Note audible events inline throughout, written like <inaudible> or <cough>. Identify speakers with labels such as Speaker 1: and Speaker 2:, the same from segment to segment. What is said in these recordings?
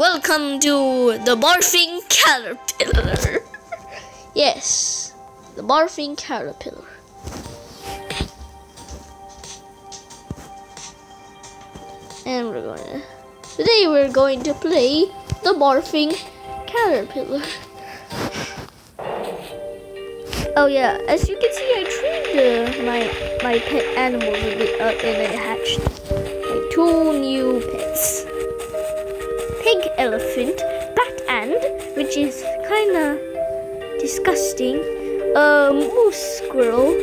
Speaker 1: Welcome to the barfing caterpillar. <laughs> yes, the barfing caterpillar. And we're to. Today we're going to play the barfing caterpillar. <laughs> Oh yeah, as you can see, I trained uh, my my pet animals a bit up and I hatched like two new pets. Elephant, bat ant, which is kind of disgusting. Um, moose squirrel.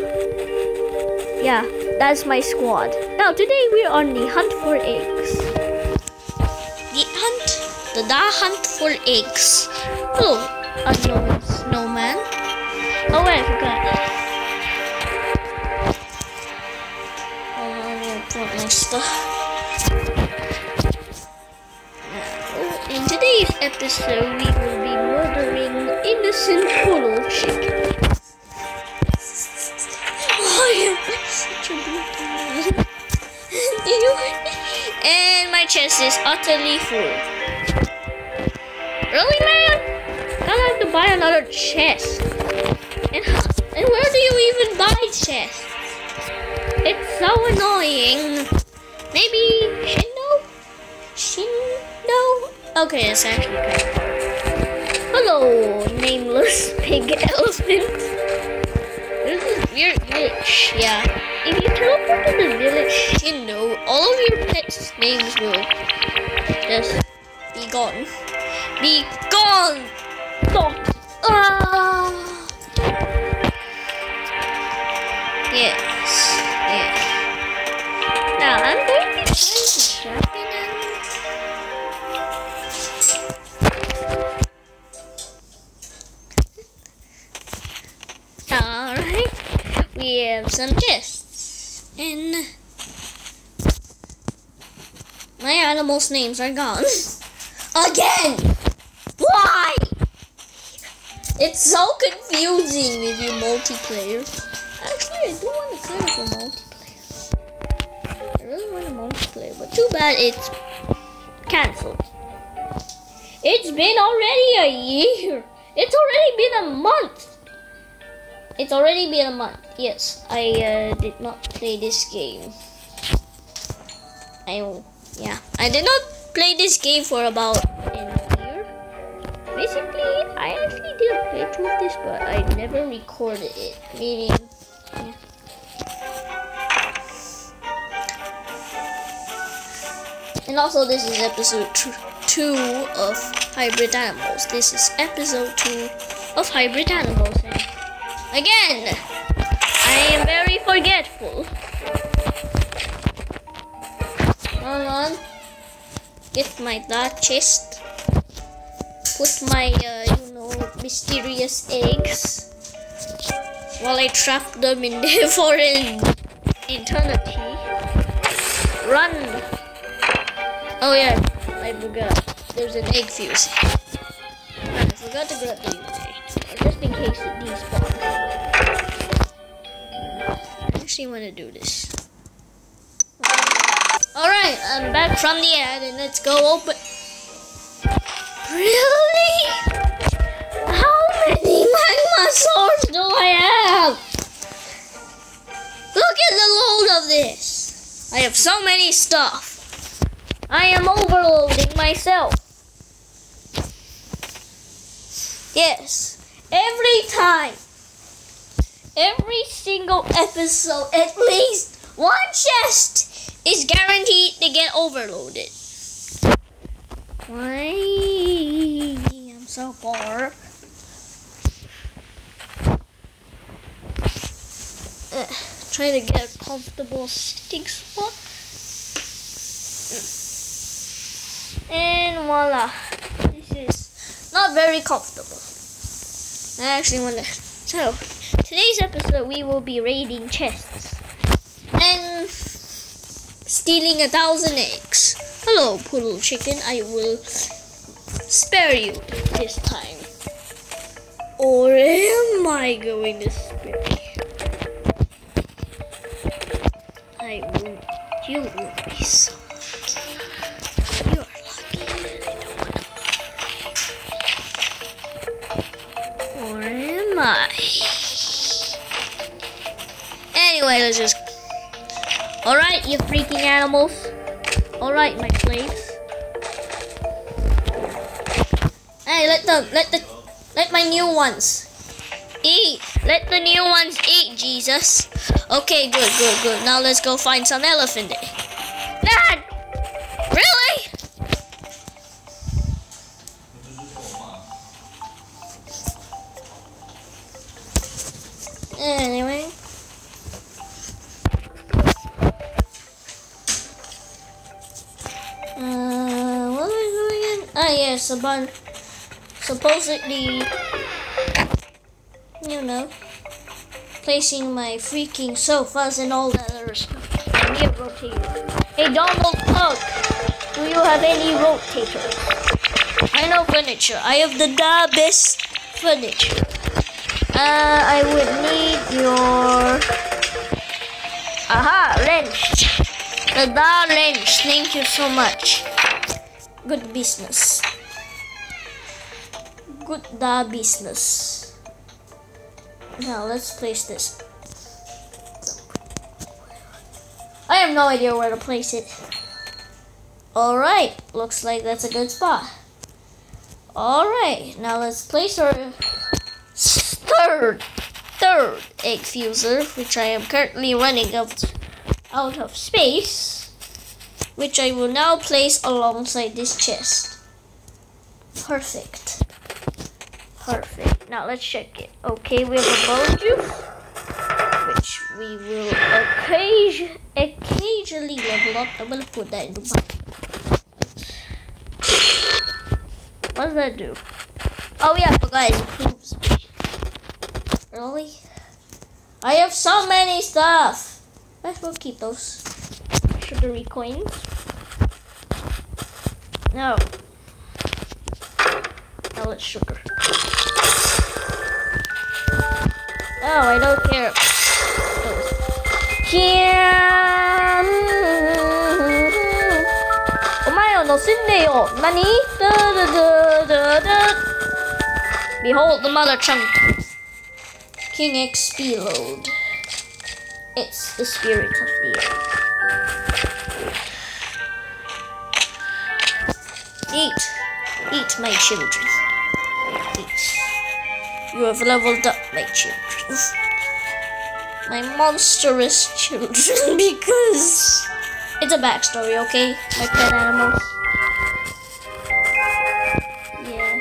Speaker 1: Yeah, that's my squad. Now today we're on the hunt for eggs. The hunt, the da hunt for eggs. Oh, unknown snowman. Oh wait, I forgot. Oh, I'm gonna put my stuff. Today's episode, we will be murdering innocent poodle chickens. I am such a brutal <laughs> and my chest is utterly full. Really, man? I have to buy another chest. And, and where do you even buy chests? It's so annoying. Maybe Okay, it's actually good. Hello, nameless <laughs> pig elephant. This is weird glitch, yeah. If you teleport to the village you know, all of your pets' names will just be gone. Be gone! Stop! Ah! Some chests. And my animals' names are gone. <laughs> Again! Why? It's so confusing with you multiplayer. Actually, I do want to play of a multiplayer. I really want a multiplayer, but too bad it's cancelled. It's been already a year. It's already been a month. It's already been a month. Yes, I uh, did not play this game. I yeah, I did not play this game for about a year. Basically, I actually did a playthrough of this, but I never recorded it. Meaning, yeah. And also, this is episode two, two of Hybrid Animals. This is episode two of Hybrid Animals. Again, I am very forgetful. Hold on. Get my that chest. Put my, uh, you know, mysterious eggs. While I trap them in there <laughs> for an eternity. Run! Oh yeah, I forgot. There's an egg fuse. I forgot to grab the UV. Just in case it despawns. Actually want to do this. Alright, I'm back from the ad and let's go open. Really? How many <laughs> magma swords do I have? Look at the load of this. I have so many stuff. I am overloading myself. Yes, every time, every single episode, at least one chest is guaranteed to get overloaded. Why? I'm so bored. Uh, try to get a comfortable sitting spot. And voila. This is not very comfortable. I actually want to. So, today's episode, we will be raiding chests and stealing a thousand eggs. Hello, poodle chicken. I will spare you this time. Or am I going to spare you? I will. You will be so lucky. You are lucky. Or am I? Let's just. Alright, you freaking animals. Alright, my slaves. Hey, let the let the let my new ones eat. Let the new ones eat, Jesus. Okay, good, good, good. Now let's go find some elephant. Dad! Bunch. Supposedly, you know, placing my freaking sofas and all that other stuff. Get rotator. Hey, Donald Duck, do you have any rotators? I know furniture. I have the best furniture. Uh, I would need your... Aha, wrench. The da wrench. Thank you so much. Good business. Good da business. Now let's place this. I have no idea where to place it. Alright, looks like that's a good spot. Alright, now let's place our third, third egg fuser, which I am currently running out of space, which I will now place alongside this chest. Perfect. Perfect. Now let's check it. Okay, we have a bone juice, which we will occasion, occasionally level up. I'm gonna put that into my. What does that do? Oh yeah, I forgot it improves. Really? I have so many stuff. Let's go keep those sugary coins. No. Now let's sugar. Oh, I don't care. Here. お前を乗せんでよ。何 Behold the mother chunk. King XP load. It's the spirit of the earth. Eat. Eat, my children. You have leveled up, my children. My monstrous children, <laughs> because it's a backstory, okay? My pet animals. Yeah.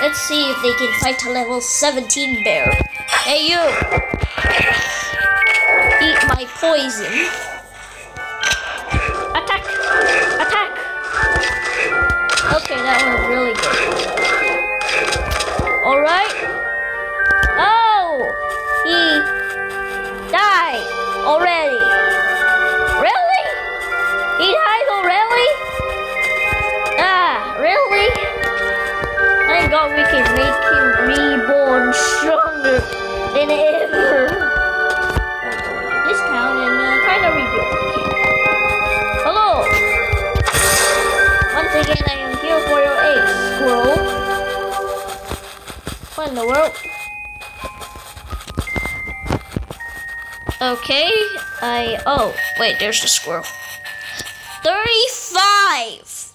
Speaker 1: Let's see if they can fight a level 17 bear. Hey, you! Eat my poison. Okay, that was really good. Alright. Oh! He died already. Really? He died already? Ah, really? Thank God we can make him reborn stronger than ever. In the world? Okay, I. Oh, wait, there's the squirrel. 35!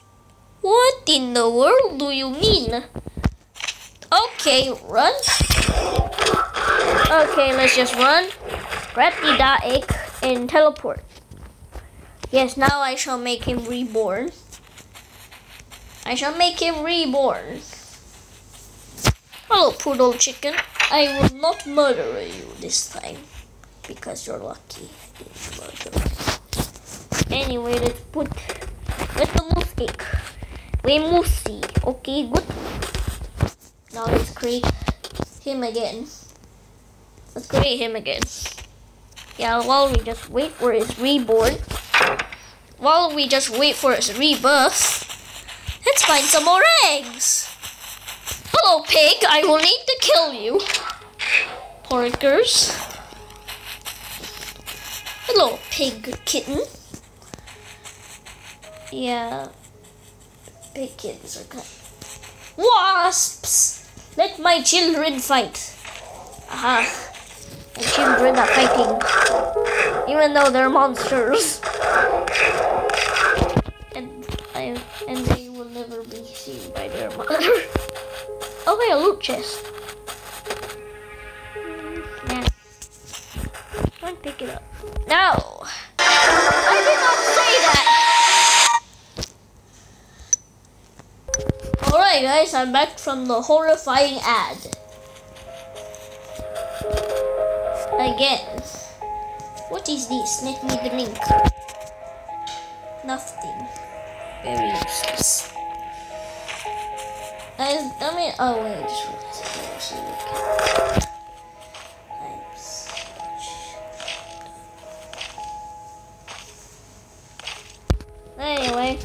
Speaker 1: What in the world do you mean? Okay, run. Okay, let's just run. Grab the dot egg and teleport. Yes, now I shall make him reborn. I shall make him reborn. Hello, poodle chicken. I will not murder you this time because you're lucky. Anyway, let's put let the moose egg. We moosey. Okay, good. Now let's create him again. Let's create him again. Yeah, while we just wait for his reborn. While we just wait for his rebirth, let's find some more eggs. Hello, pig. I will need to kill you. Porkers. Hello, pig kitten. Yeah, pig kittens are kind. Wasps! Let my children fight. Aha. My children are fighting. Even though they're monsters. And I and they will never be seen by their mother. Oh, okay, a loot chest. Yeah. Come pick it up. No! I did not say that! Alright guys, I'm back from the horrifying ad. Again. What is this? Let me drink. Nothing. Very useless. I, I mean, oh wait, just realized I never see the cat. Anyway,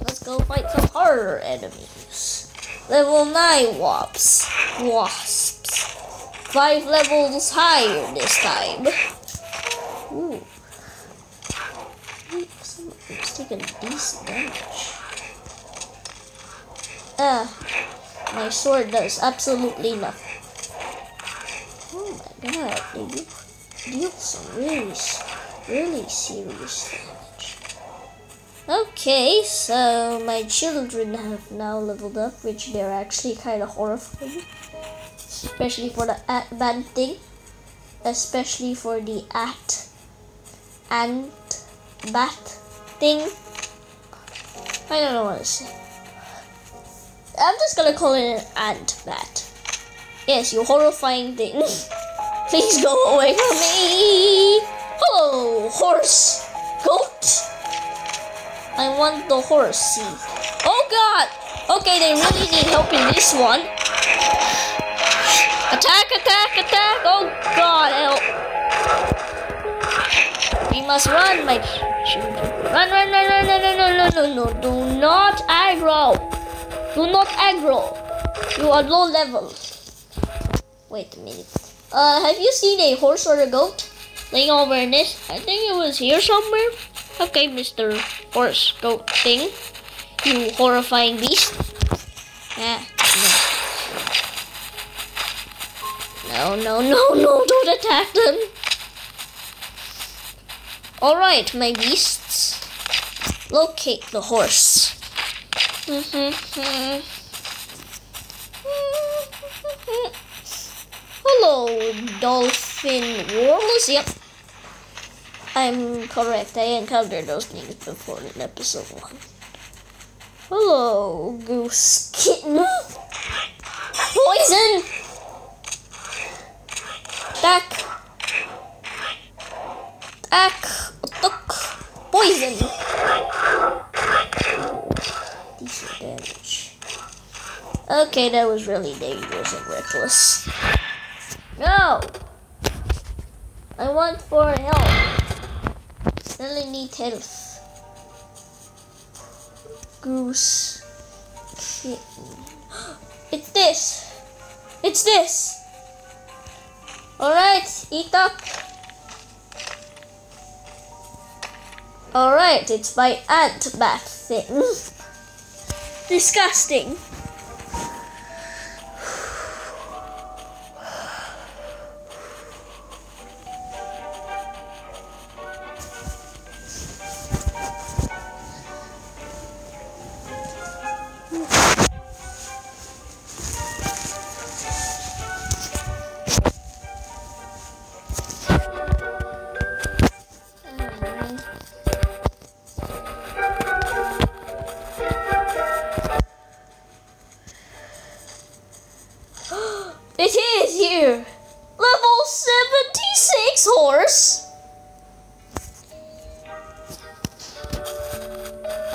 Speaker 1: let's go fight some harder enemies. Level 9 wasps. Wasps. Five levels higher this time. Ooh. It's taking decent damage. Ah, my sword does absolutely nothing. Oh my god, they deal some really, really serious damage. Okay, so my children have now leveled up, which they're actually kind of horrifying. Especially for the at bad thing. Especially for the at and bat thing. I don't know what to say. I'm just gonna call it an ant bat. Yes, you horrifying thing. <laughs> Please go away from me. Hello, horse. Goat. I want the horse. Oh god. Okay, they really need help in this one. Attack, attack, attack. Oh god, help. We must run, my children. Run, run, run, run, run, run, run, no, no, no. Do not aggro. Do not aggro. You are low level. Wait a minute. Uh, have you seen a horse or a goat laying over in this? I think it was here somewhere. Okay, Mr. Horse Goat thing. You horrifying beast. Yeah. No, no, no, no, don't attack them. Alright, my beasts. Locate the horse. <laughs> Hello, dolphin walrus. Yep, I'm correct. I encountered those things before in episode one. Hello, goose kitten. Poison. Attack. Attack. Attack. Poison. Decent damage. Okay, that was really dangerous and reckless. No! I want for help. Really need health. Goose. Kitten. <gasps> It's this! It's this! Alright, eat up. Alright, it's my ant bat thing. <laughs> Disgusting.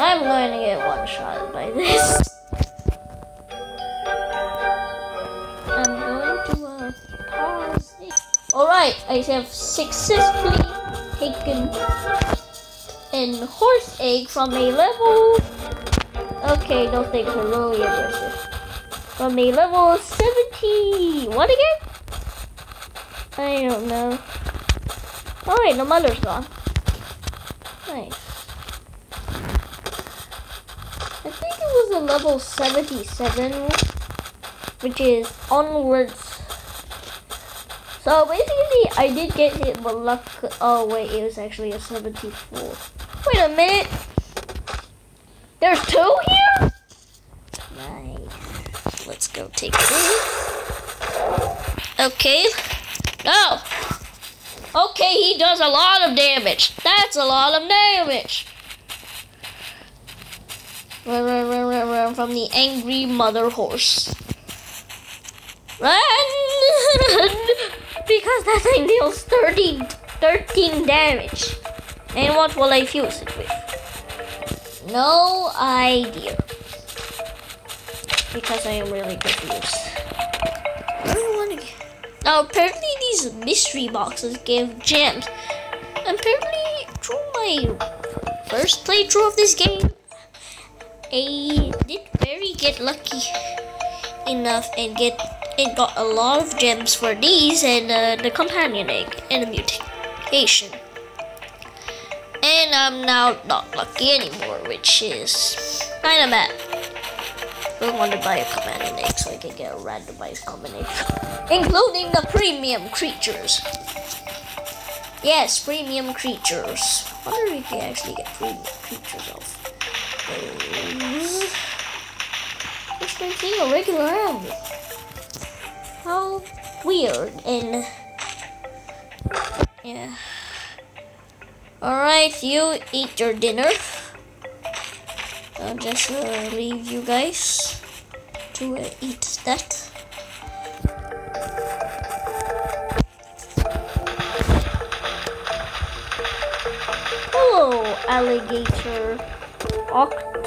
Speaker 1: I'm going to get one shot by this. I'm going to uh, pause. Alright, I have successfully taken an horse egg from a level. Okay, those things are really aggressive. From a level 70. What again? I don't know. Alright, the mother's gone. Nice. I think it was the level 77, which is onwards. So basically, I did get hit, but luck. Oh wait, it was actually a 74. Wait a minute. There's two here. Nice. Let's go take this. Okay. No. Okay, he does a lot of damage. That's a lot of damage. Run, run, run, run, from the angry mother horse. Run! <laughs> because that thing deals 30, 13 damage. And what will I fuse it with? No idea. Because I am really confused. Now, apparently these mystery boxes give gems. Apparently, through my first playthrough of this game, I did very get lucky enough and get it got a lot of gems for these and uh, the companion egg and the mutation. And I'm now not lucky anymore, which is kind of bad. I want to buy a companion egg so I can get a randomized combination, including the premium creatures. Yes, premium creatures. I wonder if you actually get premium creatures off It's seeing a regular animal. How weird and yeah. Alright, you eat your dinner. I'll just uh, leave you guys to uh, eat that. Hello, alligator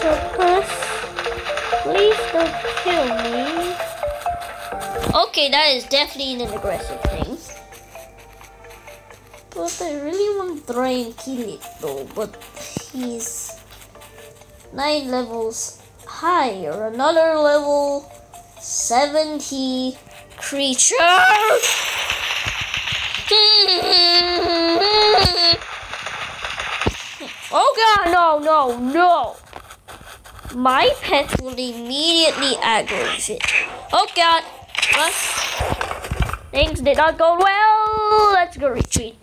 Speaker 1: octopus. Please don't kill me. Okay, that is definitely an aggressive thing. But I really want to try and kill it though, but he's nine levels higher. Another level 70 creature. <laughs> Oh god, no, no, no. My pet will immediately aggravate. Oh god. What? Things did not go well. Let's go retreat.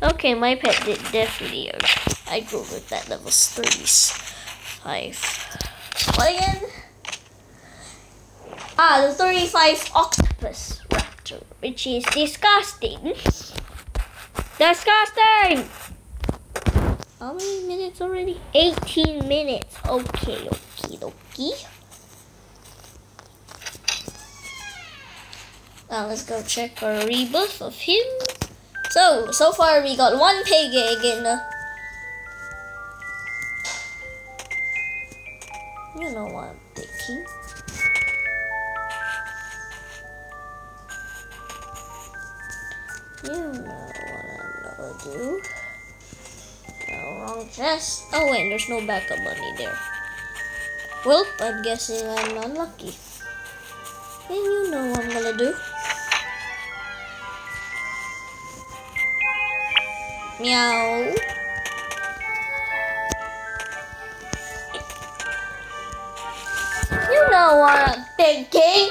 Speaker 1: Okay, my pet did definitely with that level 35. What again? Ah, the 35 octopus raptor, which is disgusting. Disgusting! How many minutes already? 18 minutes. Okay, okie dokie. Now let's go check our rebuff of him. So, so far we got one pig egg in. Uh, you know what I'm thinking. You know what I'm gonna do. Wrong chest. Oh wait, there's no backup money there. Well, I'm guessing I'm unlucky. And you know what I'm gonna do. Meow. You know what I'm thinking.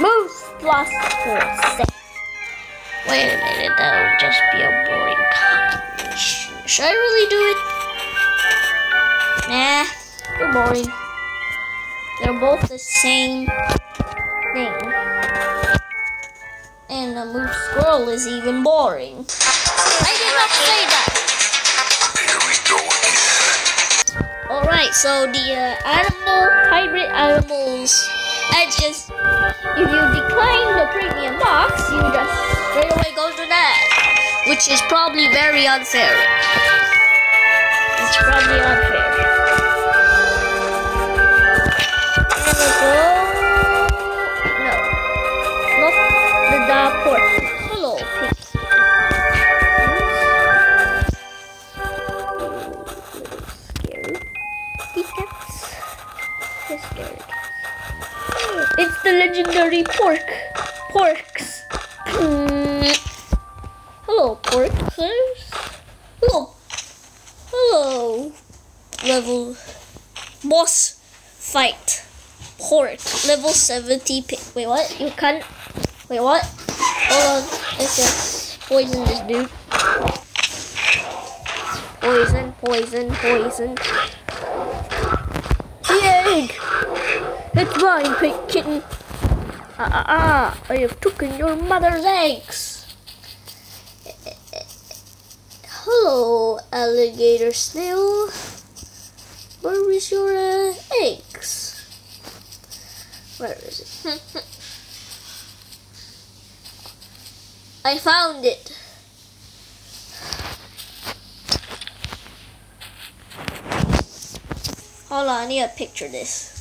Speaker 1: Moose plus four Wait a minute, that'll just be a boring combination. Should I really do it? Nah, they're boring. They're both the same thing. And the moose squirrel is even boring. I did not say that.
Speaker 2: Here we go again.
Speaker 1: Alright, so the uh, animal, hybrid animals, I just, if you decline the premium box, you just straight away go to that, which is probably very unfair. It's probably unfair. go. No, not the da port. Hello. Peacocks. scary. It's the legendary pork. Boss fight. Port level 70 pig. Wait, what? You can't. Wait, what? Hold on. Let's just poison this dude. Poison, poison, poison. The egg! It's mine, pig kitten. Ah, ah, ah. I have taken your mother's eggs. Hello, alligator snail. Where is your uh, eggs? Where is it? <laughs> I found it. Hold on, I need to picture this.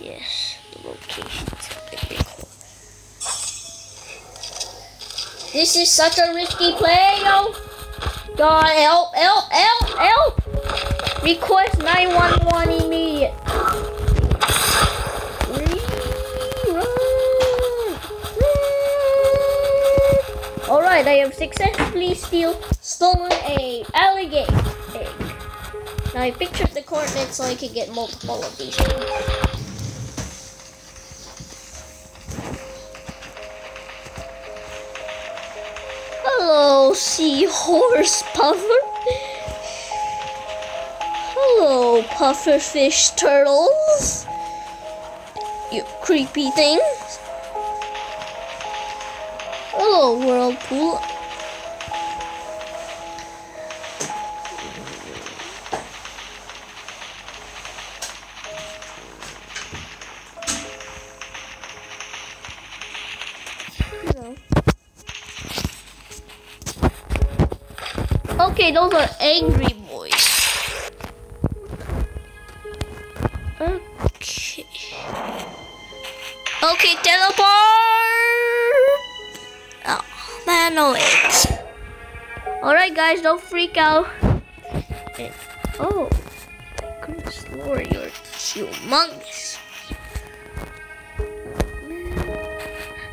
Speaker 1: Yes, the cool. This is such a risky play, yo. God, help, help, help, help. Request 911 immediate. Alright, I have successfully steal, stolen a alligator egg. Now I pictured the coordinates so I can get multiple of these things. Hello, seahorse puffer. Hello, pufferfish turtles. You creepy things. Hello, whirlpool. Okay, those are angry boys. Okay. Okay, teleport! Oh, man, no eggs. Alright, guys, don't freak out. Oh, goodness lord, you're humongous.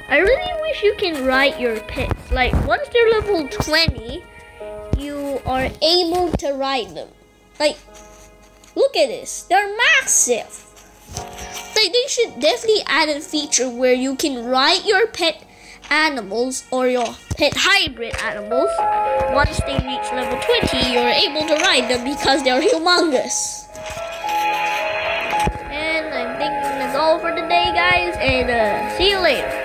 Speaker 1: I really wish you can ride your pets. Like, once they're level 20, you are able to ride them. Like, look at this. They're massive. Like, they should definitely add a feature where you can ride your pet animals or your pet hybrid animals. Once they reach level 20, you're able to ride them because they're humongous. And I think that's all for today, guys. And, uh,